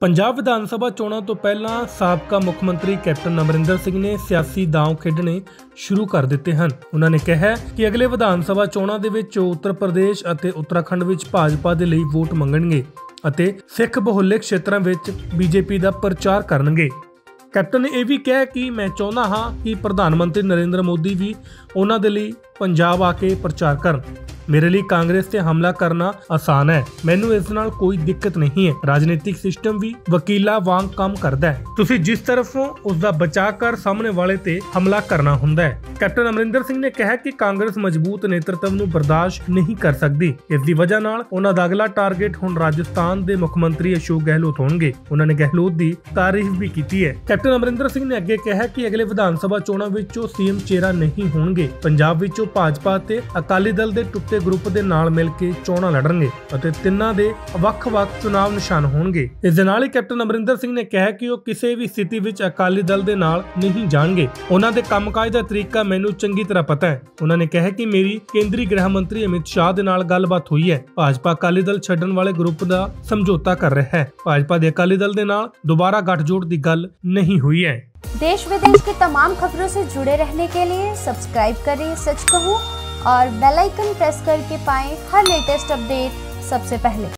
ਪੰਜਾਬ ਵਿਧਾਨ ਸਭਾ ਚੋਣਾਂ ਤੋਂ ਪਹਿਲਾਂ ਸਾਬਕਾ ਮੁੱਖ ਮੰਤਰੀ ਕੈਪਟਨ ਅਮਰਿੰਦਰ ਸਿੰਘ ਨੇ ਸਿਆਸੀ ਦਾਅਵ ਖੇਡਣੇ ਸ਼ੁਰੂ ਕਰ ਦਿੱਤੇ ਹਨ। ਉਹਨਾਂ ਨੇ ਕਿਹਾ ਕਿ ਅਗਲੇ ਵਿਧਾਨ ਸਭਾ ਚੋਣਾਂ ਦੇ ਵਿੱਚ ਉਹ ਉੱਤਰ ਪ੍ਰਦੇਸ਼ ਅਤੇ ਉੱਤਰਾਖੰਡ ਵਿੱਚ ਭਾਜਪਾ ਦੇ ਲਈ ਵੋਟ ਮੰਗਣਗੇ ਅਤੇ ਸਿੱਖ ਬਹੁਲੇ ਖੇਤਰਾਂ ਵਿੱਚ ਬੀਜੇਪੀ ਦਾ ਪ੍ਰਚਾਰ ਕਰਨਗੇ। ਕੈਪਟਨ ਨੇ ਇਹ ਵੀ ਕਿਹਾ ਕਿ ਮੈਂ ਚਾਹੁੰਦਾ ਹਾਂ ਕਿ ਪ੍ਰਧਾਨ ਮੰਤਰੀ ਨਰਿੰਦਰ ਮੋਦੀ ਵੀ ਉਹਨਾਂ ਦੇ ਲਈ ਪੰਜਾਬ ਆ ਕੇ ਪ੍ਰਚਾਰ ਕਰਨ। ਮੇਰੇ ਲਈ ਕਾਂਗਰਸ ਤੇ ਹਮਲਾ ਕਰਨਾ ਆਸਾਨ ਹੈ। ਮੈਨੂੰ ਇਸ ਨਾਲ ਕੋਈ ਦਿੱਕਤ ਨਹੀਂ ਹੈ। ਰਾਜਨੀਤਿਕ ਸਿਸਟਮ ਵੀ ਵਕੀਲਾ ਵਾਂਗ ਕੰਮ ਕਰਦਾ ਹੈ। ਤੁਸੀਂ ਜਿਸ ਤਰਫੋਂ ਉਸ ਦਾ ਬਚਾਅ ਕਰ ਸਾਹਮਣੇ ਵਾਲੇ ਤੇ ਹਮਲਾ ਕਰਨਾ ਹੁੰਦਾ ਹੈ। ਕੈਪਟਨ ਅਮਰਿੰਦਰ ਸਿੰਘ ਨੇ ਕਿਹਾ ਕਿ ਕਾਂਗਰਸ ਮਜ਼ਬੂਤ ਨੇਤਰਤਵ ਨੂੰ ਬਰਦਾਸ਼ਤ ਨਹੀਂ ਕਰ ਸਕਦੀ। ਇਸ ਦੀ ਵਜ੍ਹਾ ਨਾਲ ਉਹਨਾਂ ਦਾ ਅਗਲਾ ਟਾਰਗੇਟ ਹੁਣ ਰਾਜਸਥਾਨ ਦੇ ਮੁੱਖ ਮੰਤਰੀ ਅਸ਼ੋਕ ਗਹਿਲੋਤ ਹੋਣਗੇ। ਉਹਨਾਂ ਨੇ ਗਹਿਲੋਤ ਦੀ ਤਾਰੀਫ ਵੀ ਕੀਤੀ ਹੈ। ਕੈਪਟਨ ਅਮਰਿੰਦਰ ਸਿੰਘ ਨੇ ਅੱਗੇ ਕਿਹਾ ਕਿ ਅਗਲੇ ਵਿਧਾਨ ਸਭਾ ਚੋਣਾਂ ਵਿੱਚੋਂ ਉਹ ਸੀਐਮ ਚਿਹਰਾ ਨਹੀਂ ਹੋਣਗੇ। ਪੰਜਾਬ ਵਿੱਚੋਂ ਭਾਜਪਾ ਤੇ ਅਕਾਲੀ ਦਲ ਦੇ ਟੁੱਟੇ ਗਰੁੱਪ ਦੇ ਨਾਲ ਮਿਲ ਕੇ ਚੋਣਾਂ ਲੜਨਗੇ ਅਤੇ ਤਿੰਨਾਂ ਦੇ ਵੱਖ-ਵੱਖ ਚੁਣਾਵ ਨਿਸ਼ਾਨ ਹੋਣਗੇ ਇਸ ਦੇ ਨਾਲ ਹੀ ਕੈਪਟਨ ਅਮਰਿੰਦਰ ਸਿੰਘ ਨੇ ਕਿਹਾ ਕਿ ਉਹ ਕਿਸੇ ਵੀ ਸਥਿਤੀ ਵਿੱਚ ਅਕਾਲੀ ਦਲ ਦੇ ਨਾਲ ਨਹੀਂ ਜਾਣਗੇ ਉਹਨਾਂ ਦੇ ਕੰਮਕਾਜ ਦਾ ਤਰੀਕਾ ਮੈਨੂੰ ਚੰਗੀ ਤਰ੍ਹਾਂ ਪਤਾ ਹੈ ਉਹਨਾਂ ਨੇ ਕਿਹਾ ਕਿ ਮੇਰੀ ਕੇਂਦਰੀ ਗ੍ਰਹਿ ਮੰਤਰੀ ਅਮਿਤ ਸ਼ਾਹ ਦੇ ਨਾਲ ਗੱਲਬਾਤ ਹੋਈ ਹੈ ਭਾਜਪਾ ਅਕਾਲੀ ਦਲ ਛੱਡਣ ਵਾਲੇ ਗਰੁੱਪ ਦਾ ਸਮਝੌਤਾ ਕਰ ਰਿਹਾ ਹੈ ਭਾਜਪਾ ਦੇ ਅਕਾਲੀ ਦਲ ਦੇ ਨਾਲ ਦੁਬਾਰਾ ਗੱਠਜੋੜ ਦੀ ਗੱਲ ਨਹੀਂ ਹੋਈ ਹੈ देश विदेश की तमाम खबरों से जुड़े रहने के लिए सब्सक्राइब करें सच कहूँ और बेल आइकन प्रेस करके पाएं हर लेटेस्ट अपडेट सबसे पहले